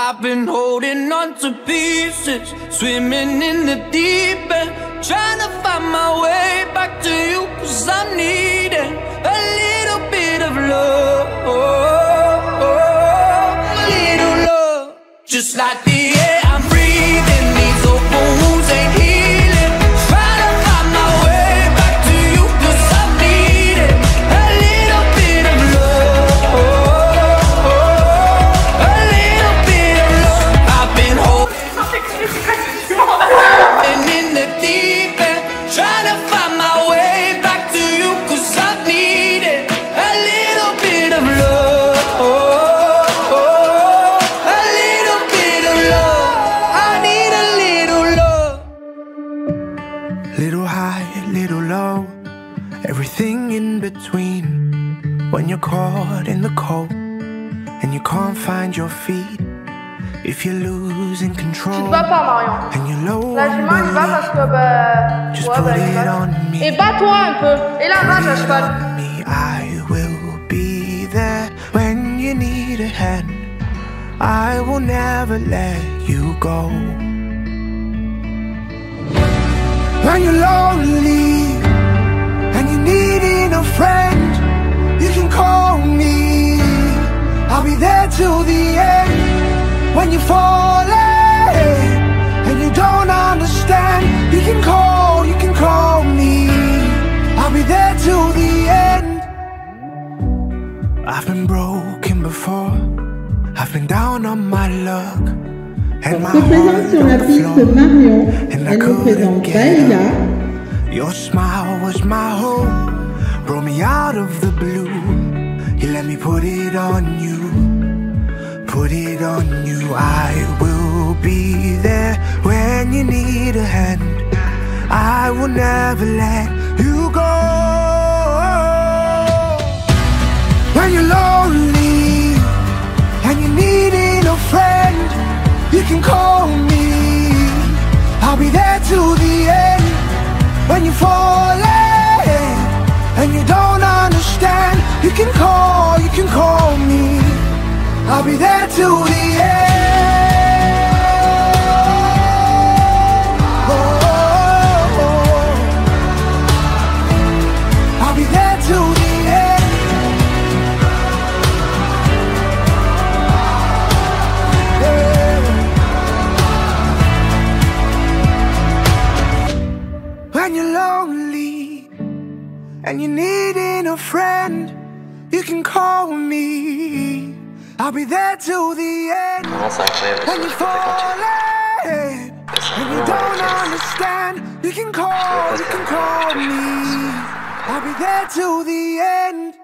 I've been holding on to pieces, swimming in the deep end, trying to find my way back to you, cause I'm needing a little bit of love, a little love, just like the in between. When you're caught in the cold and you can't find your feet, if you're losing control. Tu te bats pas, Marion. and you're low La jument, elle va parce que bah. Just Ouais, put bah, on me. Et bats-toi un peu. Et la rage à cheval. me, I will be there when you need a hand. I will never let you go. When you're lonely falling and you don't understand, you can call, you can call me. I'll be there till the end. I've been broken before. I've been down on my luck. And my Se présente sur la heart on the piste floor. Marion. And I Elle couldn't représente get Baïla. up. Your smile was my home. Brought me out of the blue. You let me put it on you. Put it on you. I will be there when you need a hand. I will never let you go. When you're lonely and you're needing a friend, you can call me. I'll be there till the end. When you're falling and you don't understand, you can call, I'll be there till the end. Oh, oh, oh. I'll be there till the end. When you're lonely and you're needing a friend, you can call me. I'll be there till the end. Vraiment, c'est incroyable When spectacle entier. falling and you don't understand, you can call, you can call me. I'll be there till the end.